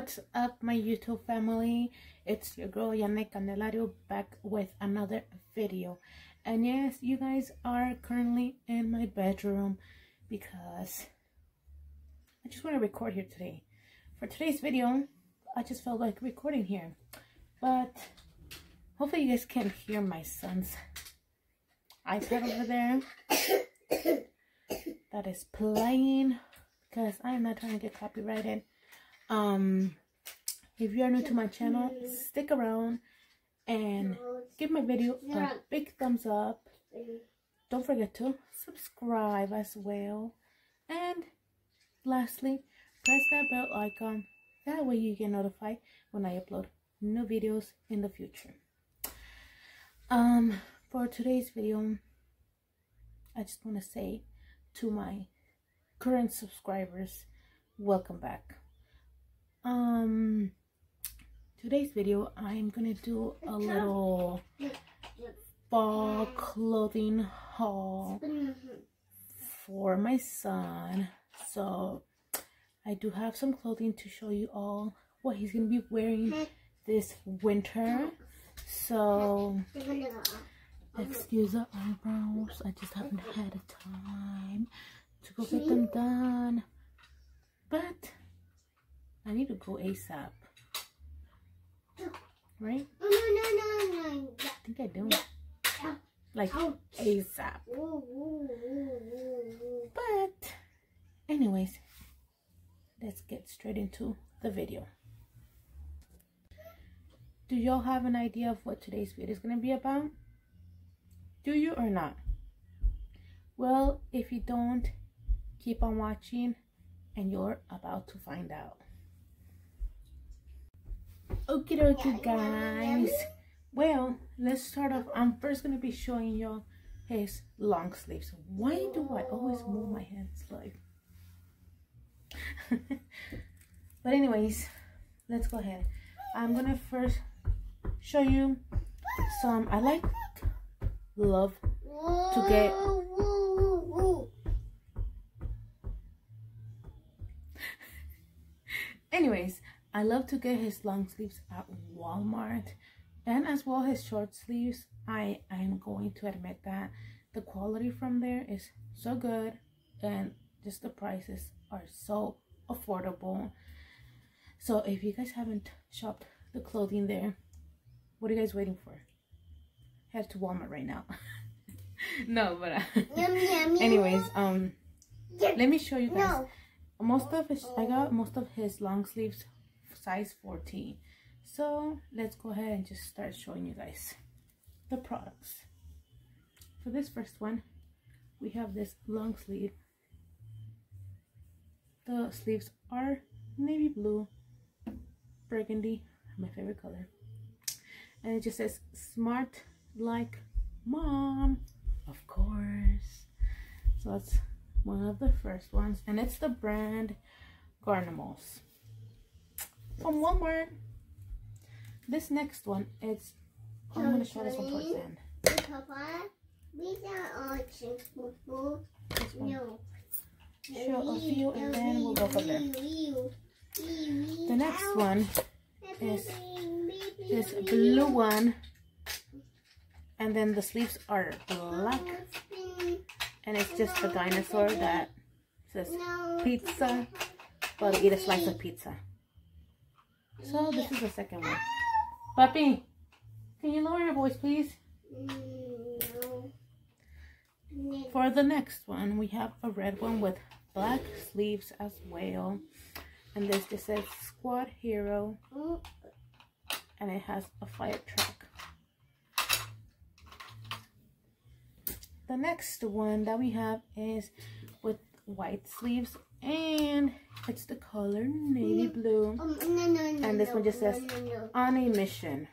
What's up, my YouTube family? It's your girl Yaneth Candelario back with another video. And yes, you guys are currently in my bedroom because I just want to record here today. For today's video, I just felt like recording here. But hopefully you guys can hear my son's iPad over there that is playing because I am not trying to get copyrighted um if you are new to my channel stick around and give my video a big thumbs up. Don't forget to subscribe as well. And lastly press that bell icon. That way you get notified when i upload new videos in the future. Um for today's video i just want to say to my current subscribers welcome back um today's video i'm gonna do a little fall clothing haul for my son. So i do have some clothing to show you all what he's gonna be wearing this winter. So excuse the eyebrows. I just haven't had a time to go get them done. But I need to go ASAP. Right? No, no, no, no. I think I do. Like ASAP. But anyways, let's get straight into the video. Do y'all have an idea of what today's video is going to be about? Do you or not? Well, if you don't, keep on watching and you're about to find out. Okie dokie guys. Well, let's start off. I'm first going to be showing y'all his long sleeves. Why do I always move my hands like... but anyways, let's go ahead. I'm going to first show you some... I like, love to get... anyways I love to get his long sleeves at Walmart and as well his short sleeves. I I am going to admit that the quality from there is so good and just the prices are so affordable. So if you guys haven't shopped the clothing there, what are you guys waiting for? Head to Walmart right now. no, but uh, anyways, um, let me show you guys. Most of his, I got most of his long sleeves size 14 so let's go ahead and just start showing you guys the products. For this first one we have this long sleeve. The sleeves are navy blue burgundy my favorite color. And it just says smart like mom. Of course. So that's one of the first ones. And it's the brand Garnimals from Walmart. This next one is I'm gonna show this one towards the end. Papa, these are options for This one. No. Show a few and then we'll go from there. The next one is this blue one and then the sleeves are black and it's just a dinosaur that says pizza but eat a slice of pizza so this is the second one. Puppy, can you lower your voice, please? For the next one, we have a red one with black sleeves as well. And this just says Squad Hero. And it has a fire truck. The next one that we have is with white sleeves and it's the color navy blue. Um, no, no, no, and this one just says on a mission.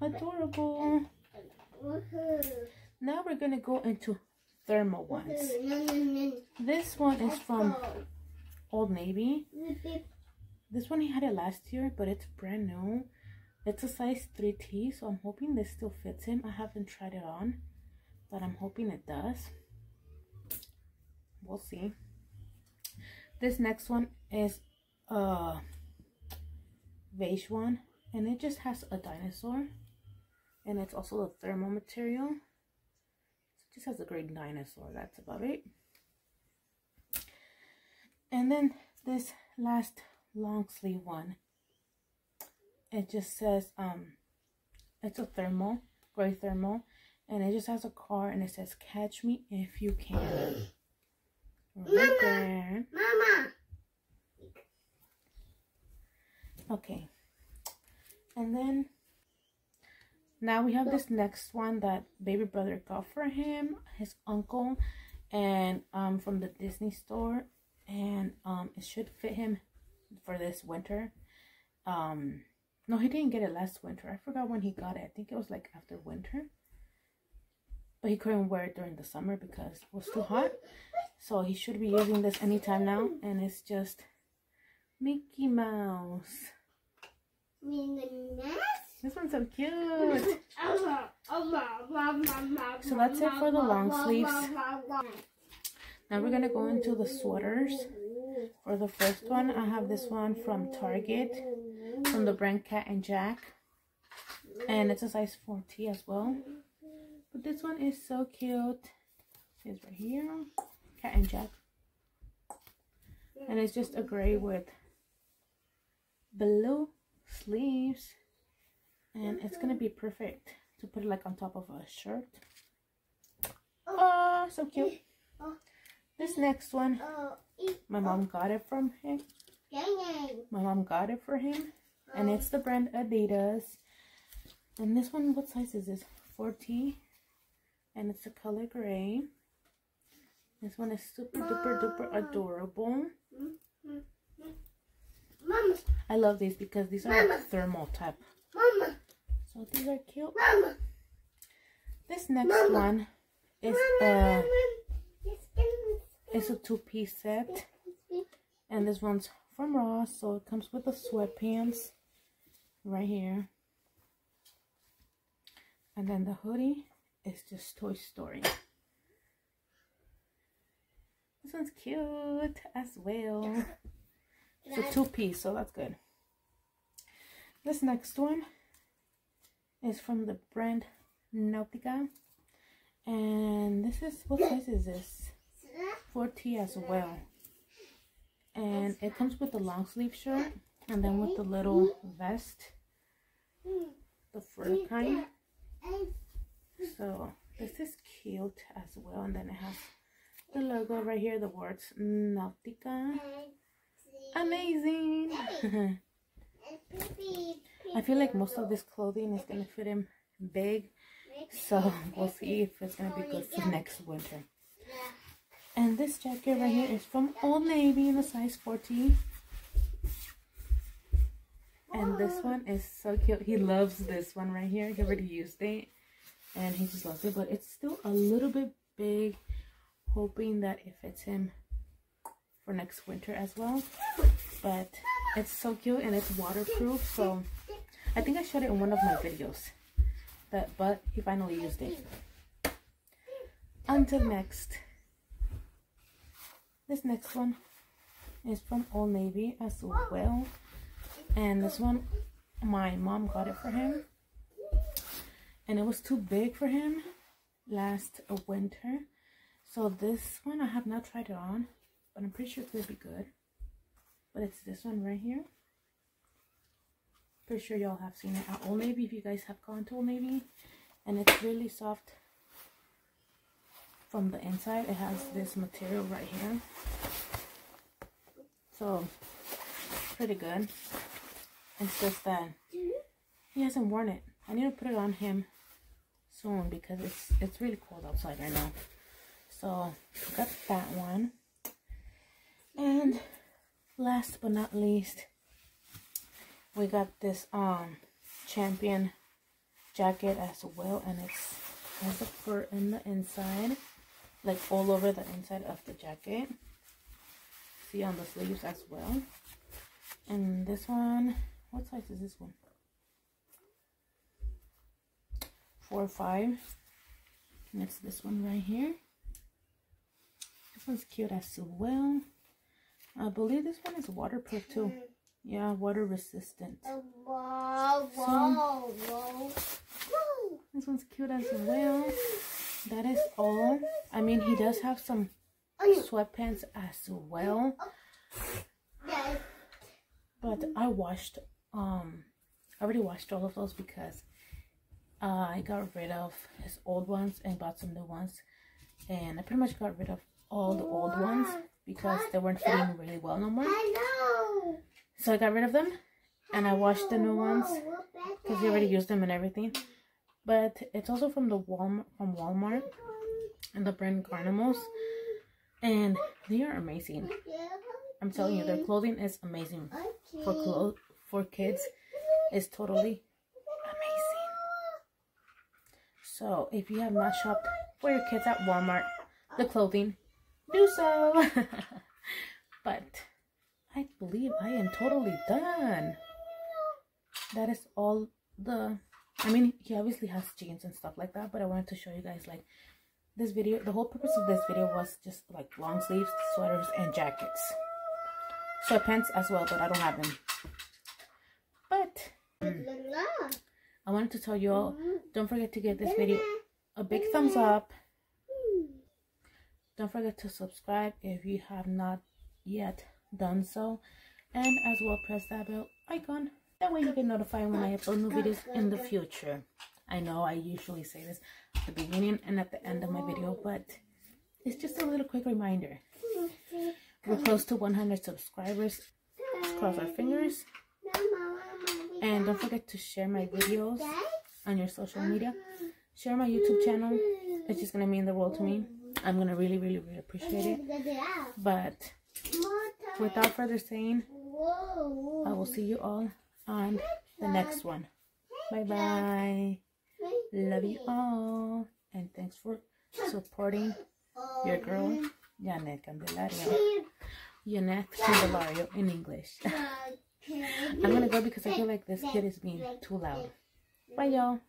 Adorable. Now we're gonna go into thermal ones. this one is from old navy. This one he had it last year but it's brand new. It's a size 3t so i'm hoping this still fits him. I haven't tried it on but i'm hoping it does. We'll see this next one is a beige one and it just has a dinosaur and it's also a thermal material it just has a great dinosaur that's about it and then this last long sleeve one it just says um it's a thermal gray thermal and it just has a car and it says catch me if you can right Mama. there Mama. Okay. And then now we have this next one that baby brother got for him his uncle and um from the disney store and um it should fit him for this winter. Um no he didn't get it last winter. I forgot when he got it. I think it was like after winter. But he couldn't wear it during the summer because it was too hot. So he should be using this anytime now and it's just mickey mouse this one's so cute. So that's it for the long sleeves. now we're gonna go into the sweaters for the first one. I have this one from target from the brand cat and jack. And it's a size 4t as well. But this one is so cute. It's right here cat and jack. And it's just a gray with blue sleeves and it's gonna be perfect to put it like on top of a shirt. Oh. So cute. Oh. Oh. This next one oh, my mom got it from him. My mom got it for him. And it's the brand adidas. And this one what size is this? 4t and it's the color gray. This one is super duper duper adorable. Mm, mm, mm. Mama, i love these because these are Mama. thermal type. Mama, so these are cute. Mama. this next Mama. one is uh it's a two-piece set. And this one's from ross so it comes with the sweatpants right here. And then the hoodie is just toy story. This one's cute as well. It's a two-piece so that's good. This next one is from the brand nautica and this is what size is this 4T as well. And it comes with the long sleeve shirt and then with the little vest, the fur kind. So this is cute as well. And then it has the logo right here, the words Nautica. Amazing! I feel like most of this clothing is going to fit him big. So we'll see if it's going to be good for next winter. And this jacket right here is from Old Navy in a size 14. And this one is so cute. He loves this one right here. He already used it. And he just loves it. But it's still a little bit big. Hoping that it fits him for next winter as well. But it's so cute and it's waterproof. So I think I showed it in one of my videos. That, but he finally used it. Until next. This next one is from Old Navy as well. And this one, my mom got it for him. And it was too big for him last winter. So this one I have not tried it on. But I'm pretty sure it's going to be good. But it's this one right here. Pretty sure y'all have seen it. At Old Navy if you guys have gone to Old Navy. And it's really soft from the inside. It has this material right here. So pretty good. It's just that he hasn't worn it. I need to put it on him soon because it's it's really cold outside right now. So got that one. And last but not least we got this um champion jacket as well and it's has a fur in the inside like all over the inside of the jacket. See on the sleeves as well. And this one what size is this one? Four five. And it's this one right here. This one's cute as well. I believe this one is waterproof too. Yeah, water resistant. Whoa, whoa. This one's cute as well. That is all. I mean, he does have some sweatpants as well. But I washed, um, I already washed all of those because uh, I got rid of his old ones and bought some new ones. And I pretty much got rid of all the old ones because they weren't fitting really well no more. So I got rid of them and I washed the new ones because we already used them and everything. But it's also from the Walmart from Walmart and the brand Garnimals. And they are amazing. I'm telling you, their clothing is amazing for clothes for kids. It's totally amazing. So if you have not shopped for your kids at Walmart, the clothing, do so. I believe I am totally done. That is all the I mean he obviously has jeans and stuff like that, but I wanted to show you guys like this video the whole purpose of this video was just like long sleeves, sweaters, and jackets. Sweatpants as well, but I don't have them. But I wanted to tell you all, don't forget to give this video a big thumbs up. Don't forget to subscribe if you have not yet done so. And as well press that bell icon. That way you get notified when I upload new videos in the future. I know I usually say this at the beginning and at the end of my video, but it's just a little quick reminder. We're close to 100 subscribers. Let's Cross our fingers. And don't forget to share my videos on your social media. Share my YouTube channel. It's just to mean the world to me. I'm to really, really, really appreciate it. But without further saying, I will see you all on the next one. Bye-bye. Love you all. And thanks for supporting your girl, Yaneth Candelario. Janet Candelario in English. I'm going to go because I feel like this kid is being too loud. Bye, y'all.